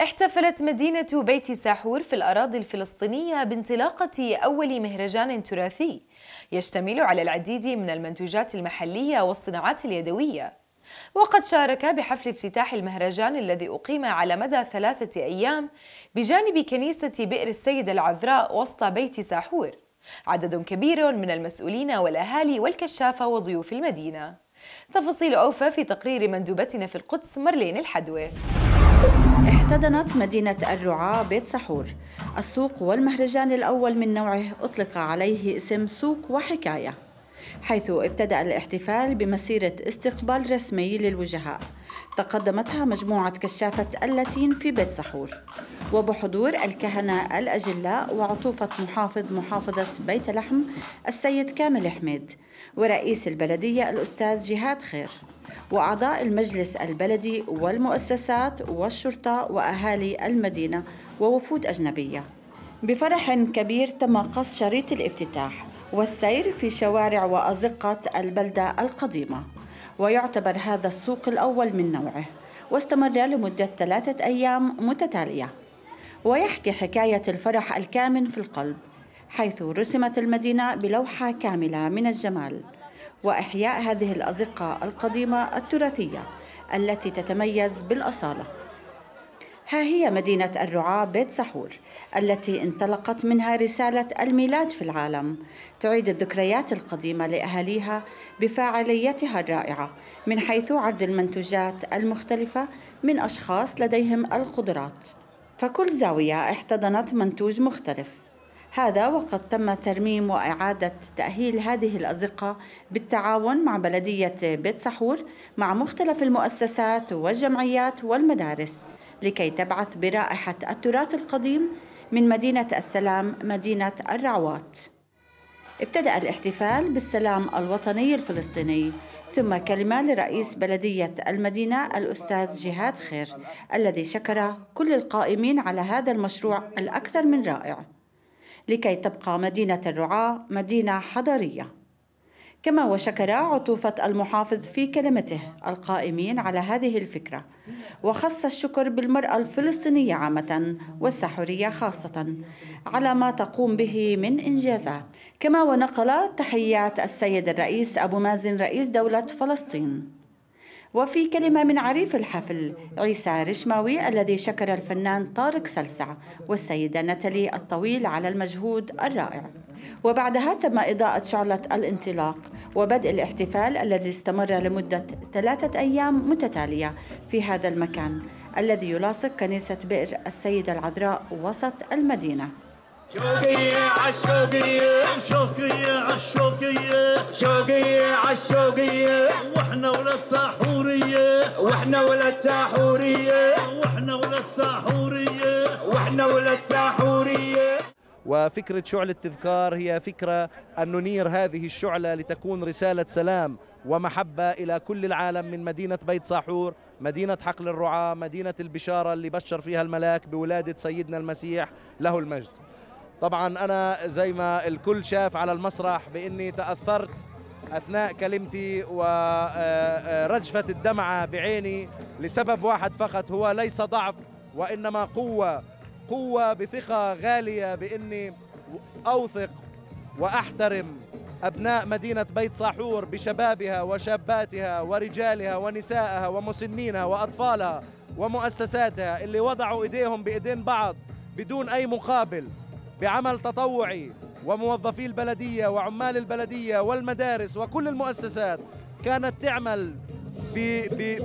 احتفلت مدينة بيت ساحور في الأراضي الفلسطينية بانطلاقة أول مهرجان تراثي يشتمل على العديد من المنتوجات المحلية والصناعات اليدوية. وقد شارك بحفل افتتاح المهرجان الذي أقيم على مدى ثلاثة أيام بجانب كنيسة بئر السيدة العذراء وسط بيت ساحور. عدد كبير من المسؤولين والأهالي والكشافة وضيوف المدينة. تفاصيل أوفى في تقرير مندوبتنا في القدس مرلين الحدوى احتضنت مدينة الرعاة بيت سحور. السوق والمهرجان الأول من نوعه أطلق عليه اسم سوق وحكاية حيث ابتدأ الاحتفال بمسيرة استقبال رسمي للوجهاء. تقدمتها مجموعة كشافة اللاتين في بيت سحور. وبحضور الكهنة الأجلاء وعطوفة محافظ محافظة بيت لحم السيد كامل حميد. ورئيس البلدية الأستاذ جهاد خير وأعضاء المجلس البلدي والمؤسسات والشرطة وأهالي المدينة ووفود أجنبية. بفرح كبير تم قص شريط الافتتاح والسير في شوارع وأزقة البلدة القديمة. ويعتبر هذا السوق الأول من نوعه واستمر لمدة ثلاثة أيام متتالية. ويحكي حكاية الفرح الكامن في القلب. حيث رسمت المدينة بلوحة كاملة من الجمال وإحياء هذه الأزقة القديمة التراثية التي تتميز بالأصالة. ها هي مدينة الرعاة بيت سحور التي انطلقت منها رسالة الميلاد في العالم. تعيد الذكريات القديمة لأهاليها بفاعليتها الرائعة من حيث عرض المنتوجات المختلفة من أشخاص لديهم القدرات. فكل زاوية احتضنت منتوج مختلف. هذا وقد تم ترميم وإعادة تأهيل هذه الأزقة بالتعاون مع بلدية بيت سحور مع مختلف المؤسسات والجمعيات والمدارس لكي تبعث برائحة التراث القديم من مدينة السلام مدينة الرعوات. ابتدأ الاحتفال بالسلام الوطني الفلسطيني ثم كلمة لرئيس بلدية المدينة الأستاذ جهاد خير الذي شكر كل القائمين على هذا المشروع الأكثر من رائع. لكي تبقى مدينة الرعاة مدينة حضارية. كما وشكر عطوفة المحافظ في كلمته القائمين على هذه الفكرة. وخص الشكر بالمرأة الفلسطينية عامة والسحورية خاصة على ما تقوم به من إنجازات. كما ونقل تحيات السيد الرئيس أبو مازن رئيس دولة فلسطين. وفي كلمة من عريف الحفل عيسى رشماوي الذي شكر الفنان طارق سلسع والسيدة نتالي الطويل على المجهود الرائع. وبعدها تم إضاءة شعلة الانطلاق وبدء الاحتفال الذي استمر لمدة ثلاثة أيام متتالية في هذا المكان الذي يلاصق كنيسة بئر السيدة العذراء وسط المدينة. شوقية عالشوقية. شوقية عالشوقية. شوقية عالشوقية. وإحنا ولاد ساحورية. وإحنا ولاد ساحورية. وإحنا ولاد ساحورية. وإحنا ولاد ساحورية. وفكرة شعلة تذكار هي فكرة أن ننير هذه الشعلة لتكون رسالة سلام ومحبة إلى كل العالم من مدينة بيت صاحور مدينة حقل الرعاة مدينة البشارة اللي بشر فيها الملاك بولادة سيدنا المسيح له المجد. طبعا أنا زي ما الكل شاف على المسرح بإني تأثرت أثناء كلمتي ورجفة الدمعة بعيني لسبب واحد فقط هو ليس ضعف وإنما قوة قوة بثقة غالية بإني أوثق وأحترم أبناء مدينة بيت صاحور بشبابها وشاباتها ورجالها ونسائها ومسنينها وأطفالها ومؤسساتها اللي وضعوا إيديهم بإيدين بعض بدون أي مقابل. بعمل تطوعي وموظفي البلدية وعمال البلدية والمدارس وكل المؤسسات كانت تعمل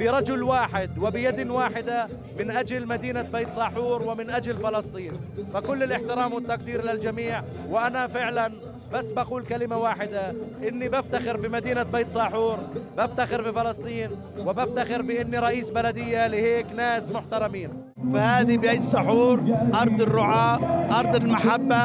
برجل واحد وبيد واحدة من أجل مدينة بيت صاحور ومن أجل فلسطين. فكل الاحترام والتقدير للجميع وأنا فعلا بس بقول كلمة واحدة إني بفتخر في مدينة بيت صاحور بفتخر في فلسطين وبفتخر بإني رئيس بلدية لهيك ناس محترمين. فهذه بيت سحور أرض الرعاة أرض المحبة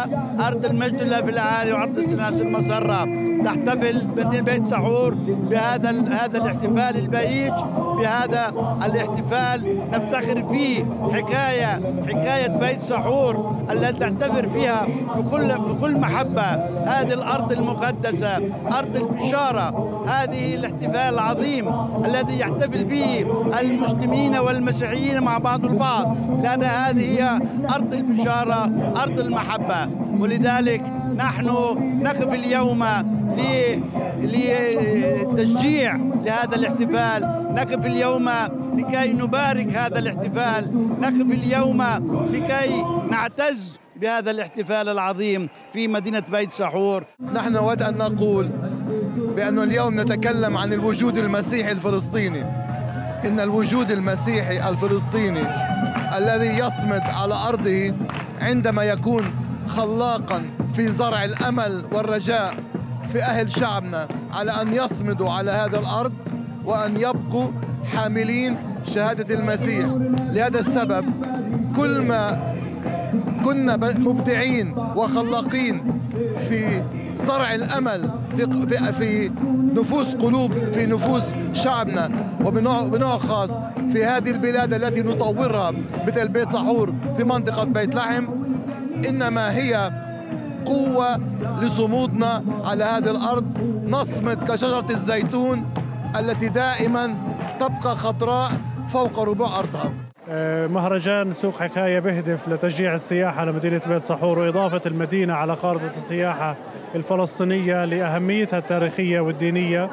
أرض المجد لله في العالي وأرض السناس المسرة. تحتفل بيت سحور بهذا هذا الاحتفال البهيج بهذا الاحتفال نفتخر فيه حكاية حكاية بيت سحور التي تحتفل فيها بكل بكل محبة. هذه الأرض المقدسة أرض البشارة هذه الاحتفال العظيم الذي يحتفل به المسلمين والمسيحيين مع بعض البعض لأن هذه هي أرض البشارة أرض المحبة. ولذلك نحن نقف اليوم لتشجيع لهذا الاحتفال. نقف اليوم لكي نبارك هذا الاحتفال. نقف اليوم لكي نعتز بهذا الاحتفال العظيم في مدينة بيت سحور. نحن نود أن نقول بأن اليوم نتكلم عن الوجود المسيحي الفلسطيني. إن الوجود المسيحي الفلسطيني الذي يصمد على أرضه عندما يكون خلاقا في زرع الأمل والرجاء في أهل شعبنا على أن يصمدوا على هذا الأرض وأن يبقوا حاملين شهادة المسيح. لهذا السبب كل ما كنا مبدعين وخلاقين في زرع الأمل في في نفوس قلوب في نفوس شعبنا. وبنوع بنوع خاص في هذه البلاد التي نطورها مثل بيت سحور في منطقة بيت لحم. إنما هي قوة لصمودنا على هذه الأرض نصمد كشجرة الزيتون التي دائما تبقى خضراء فوق ربوع أرضها. آه، مهرجان سوق حكاية بهدف لتشجيع السياحة لمدينة بيت سحور وإضافة المدينة على خارطة السياحة الفلسطينية لأهميتها التاريخية والدينية.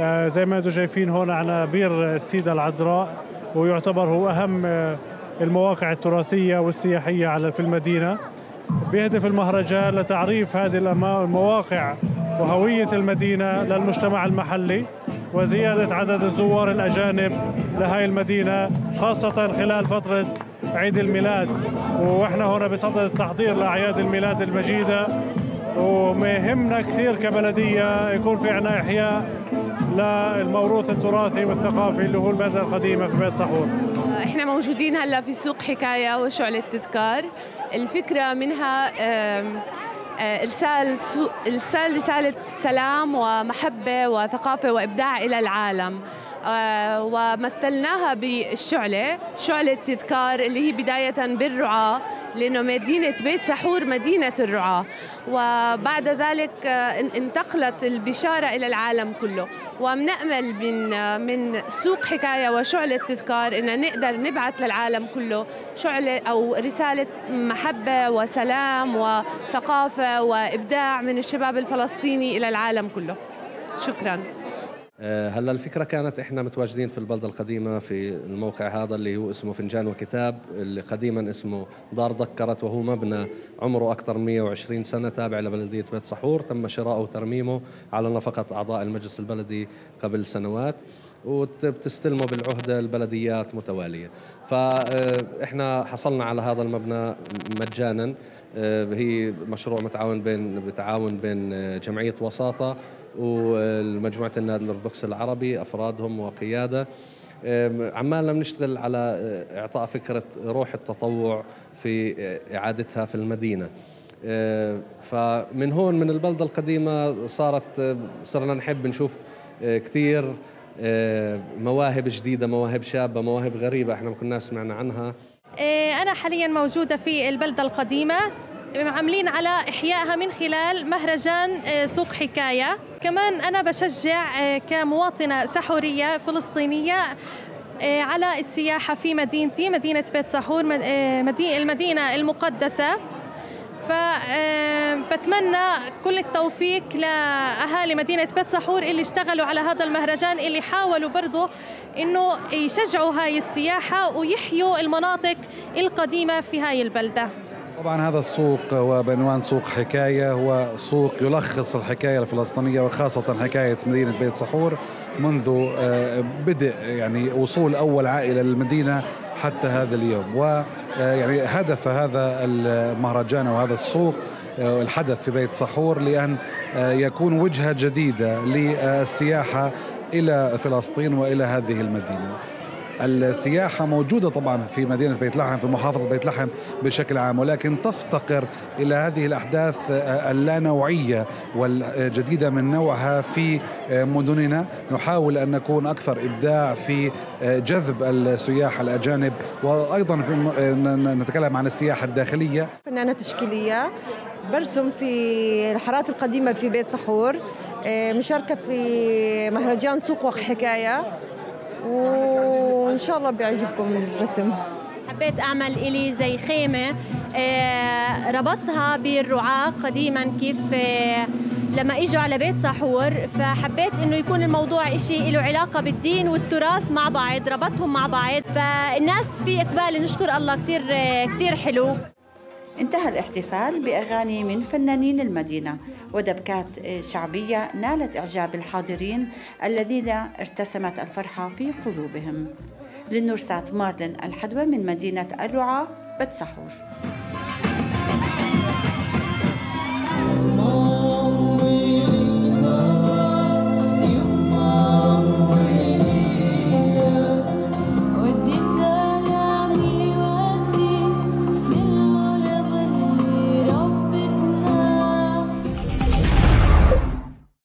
آه، زي ما أنتم شايفين هون على بير السيدة العذراء ويعتبر هو أهم آه، المواقع التراثية والسياحية على في المدينة. بيهدف المهرجان لتعريف هذه المواقع وهوية المدينة للمجتمع المحلي وزيادة عدد الزوار الأجانب لهاي المدينة خاصة خلال فترة عيد الميلاد. وإحنا هنا بصدد التحضير لأعياد الميلاد المجيدة. ومهمنا كثير كبلدية يكون في عنا إحياء للموروث التراثي والثقافي اللي هو البلدة القديمة في بيت سحور إحنا موجودين هلا في سوق حكاية وشعلة تذكار. الفكرة منها آه، إرسال إرسال رسالة سلام ومحبة وثقافة وإبداع إلى العالم. ومثلناها بالشعلة شعلة تذكار اللي هي بداية بالرعاة لأنه مدينة بيت سحور مدينة الرعاة. وبعد ذلك آه، انتقلت البشارة إلى العالم كله. وبنأمل من من سوق حكاية وشعلة تذكار إن نقدر نبعث للعالم كله شعلة أو رسالة محبة وسلام وثقافة وإبداع من الشباب الفلسطيني إلى العالم كله. شكراً. آه، هلا الفكرة كانت إحنا متواجدين في البلدة القديمة في الموقع هذا اللي هو اسمه فنجان وكتاب اللي قديما اسمه دار ذكرت وهو مبنى عمره أكثر من 120 سنة تابع لبلدية بيت سحور تم شراؤه وترميمه على نفقة أعضاء المجلس البلدي قبل سنوات. وبتستلمه بالعهدة البلديات متوالية. فإحنا حصلنا على هذا المبنى مجانا. آه، هي مشروع متعاون بين بتعاون بين جمعية وساطة ومجموعة النادي الأرثوذكسي العربي أفرادهم وقيادة. عمالنا بنشتغل على آه، إعطاء فكرة روح التطوع في آه، إعادتها في المدينة. آه، فمن هون من البلدة القديمة صارت صرنا نحب نشوف كثير مواهب جديدة مواهب شابة مواهب غريبة إحنا ما كنا سمعنا عنها. أنا حاليا موجودة في البلدة القديمة عاملين على إحيائها من خلال مهرجان آه، سوق حكاية. كمان أنا بشجع آه، كمواطنة سحورية فلسطينية آه، على السياحة في مدينتي مدينة بيت سحور المدينة المقدسة. فبتمنى كل التوفيق لأهالي مدينة بيت سحور اللي اشتغلوا على هذا المهرجان اللي حاولوا برضو إنه يشجعوا هاي السياحة ويحيوا المناطق القديمة في هاي البلدة. طبعا هذا السوق وبعنوان سوق حكاية هو سوق يلخص الحكاية الفلسطينية وخاصة حكاية مدينة بيت سحور منذ بدء يعني وصول أول عائلة للمدينة حتى هذا اليوم. ويعني آه، هدف هذا المهرجان وهذا السوق آه، الحدث في بيت سحور لأن يكون وجهة جديدة للسياحة إلى فلسطين وإلى هذه المدينة. السياحة موجودة طبعا في مدينة بيت لحم في محافظة بيت لحم بشكل عام ولكن تفتقر إلى هذه الأحداث اللانوعية والجديدة من نوعها في مدننا. نحاول أن نكون أكثر إبداع في جذب السياح الأجانب وأيضا نتكلم عن السياحة الداخلية. فنانة تشكيلية برسم في الحارات القديمة في بيت سحور مشاركة في مهرجان سوق وحكاية وإن شاء الله بيعجبكم الرسم. حبيت أعمل إلي زي خيمة. ربطها بالرعاة قديما كيف لما إجوا على بيت ساحور. فحبيت إنه يكون الموضوع إشي له علاقة بالدين والتراث مع بعض ربطهم مع بعض. فالناس في إقبال نشكر الله كثير كثير حلو. انتهى الاحتفال بأغاني من فنانين المدينة ودبكات شعبية نالت إعجاب الحاضرين الذين ارتسمت الفرحة في قلوبهم. للنورسات مارلين الحدوى من مدينة الرعاة بتسحور.